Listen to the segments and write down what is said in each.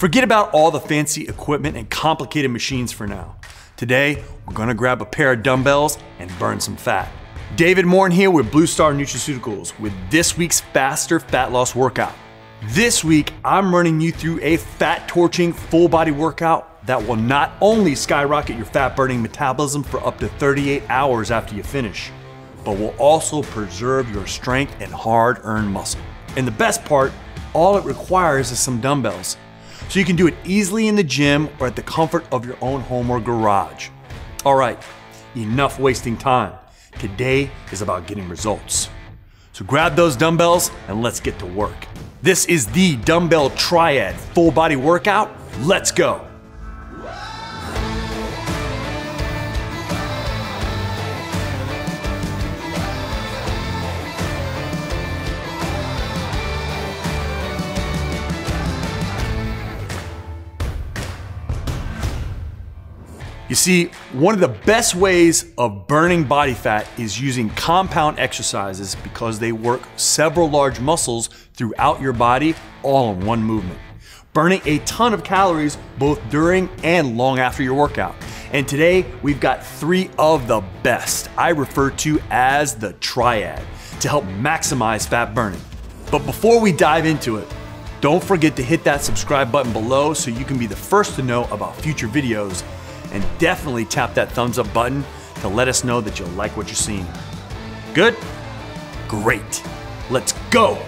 Forget about all the fancy equipment and complicated machines for now. Today, we're gonna grab a pair of dumbbells and burn some fat. David Morin here with Blue Star Nutraceuticals with this week's Faster Fat Loss Workout. This week, I'm running you through a fat torching full body workout that will not only skyrocket your fat burning metabolism for up to 38 hours after you finish, but will also preserve your strength and hard earned muscle. And the best part, all it requires is some dumbbells. So you can do it easily in the gym or at the comfort of your own home or garage. All right, enough wasting time. Today is about getting results. So grab those dumbbells and let's get to work. This is the Dumbbell Triad full body workout. Let's go. You see, one of the best ways of burning body fat is using compound exercises because they work several large muscles throughout your body all in one movement, burning a ton of calories both during and long after your workout. And today we've got three of the best I refer to as the triad to help maximize fat burning. But before we dive into it, don't forget to hit that subscribe button below so you can be the first to know about future videos and definitely tap that thumbs up button to let us know that you like what you're seeing. Good? Great. Let's go.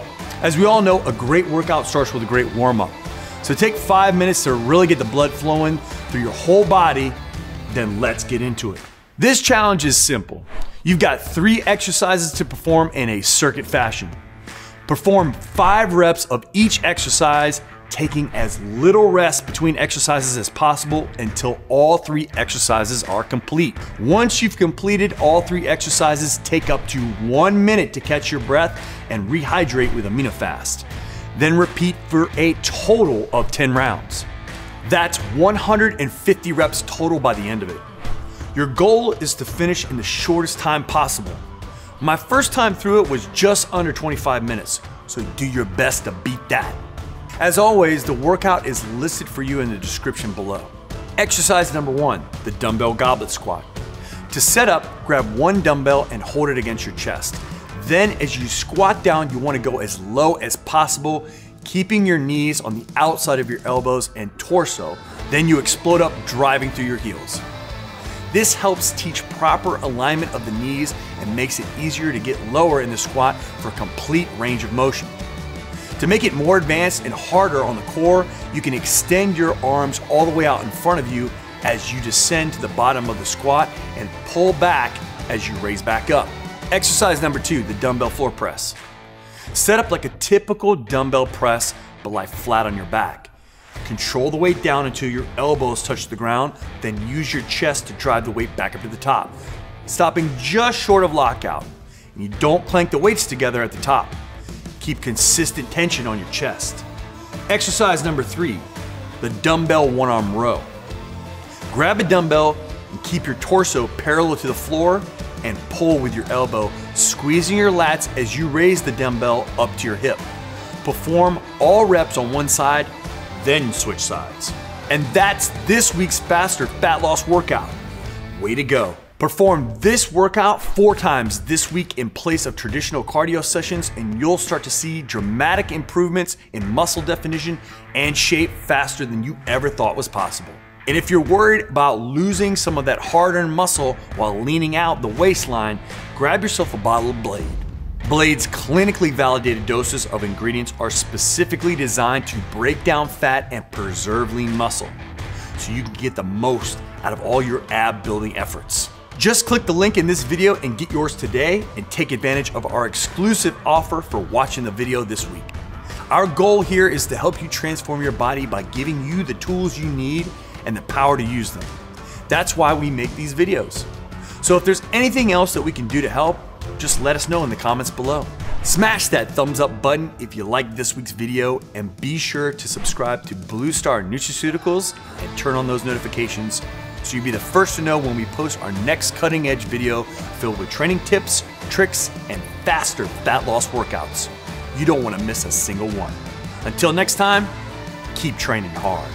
As we all know, a great workout starts with a great warm up. So take five minutes to really get the blood flowing through your whole body, then let's get into it. This challenge is simple. You've got three exercises to perform in a circuit fashion. Perform five reps of each exercise taking as little rest between exercises as possible until all three exercises are complete. Once you've completed all three exercises, take up to one minute to catch your breath and rehydrate with AminoFast. Then repeat for a total of 10 rounds. That's 150 reps total by the end of it. Your goal is to finish in the shortest time possible. My first time through it was just under 25 minutes, so do your best to beat that. As always, the workout is listed for you in the description below. Exercise number one, the dumbbell goblet squat. To set up, grab one dumbbell and hold it against your chest. Then as you squat down, you wanna go as low as possible, keeping your knees on the outside of your elbows and torso. Then you explode up, driving through your heels. This helps teach proper alignment of the knees and makes it easier to get lower in the squat for complete range of motion. To make it more advanced and harder on the core, you can extend your arms all the way out in front of you as you descend to the bottom of the squat and pull back as you raise back up. Exercise number two, the dumbbell floor press. Set up like a typical dumbbell press, but lie flat on your back. Control the weight down until your elbows touch the ground, then use your chest to drive the weight back up to the top, stopping just short of lockout. And you don't clank the weights together at the top. Keep consistent tension on your chest. Exercise number three, the dumbbell one arm row. Grab a dumbbell and keep your torso parallel to the floor and pull with your elbow, squeezing your lats as you raise the dumbbell up to your hip. Perform all reps on one side, then switch sides. And that's this week's Faster Fat Loss Workout. Way to go. Perform this workout four times this week in place of traditional cardio sessions, and you'll start to see dramatic improvements in muscle definition and shape faster than you ever thought was possible. And if you're worried about losing some of that hard earned muscle while leaning out the waistline, grab yourself a bottle of Blade. Blade's clinically validated doses of ingredients are specifically designed to break down fat and preserve lean muscle so you can get the most out of all your ab building efforts. Just click the link in this video and get yours today and take advantage of our exclusive offer for watching the video this week. Our goal here is to help you transform your body by giving you the tools you need and the power to use them. That's why we make these videos. So if there's anything else that we can do to help, just let us know in the comments below. Smash that thumbs up button if you liked this week's video and be sure to subscribe to Blue Star Nutraceuticals and turn on those notifications so you'll be the first to know when we post our next cutting edge video filled with training tips, tricks, and faster fat loss workouts. You don't want to miss a single one. Until next time, keep training hard.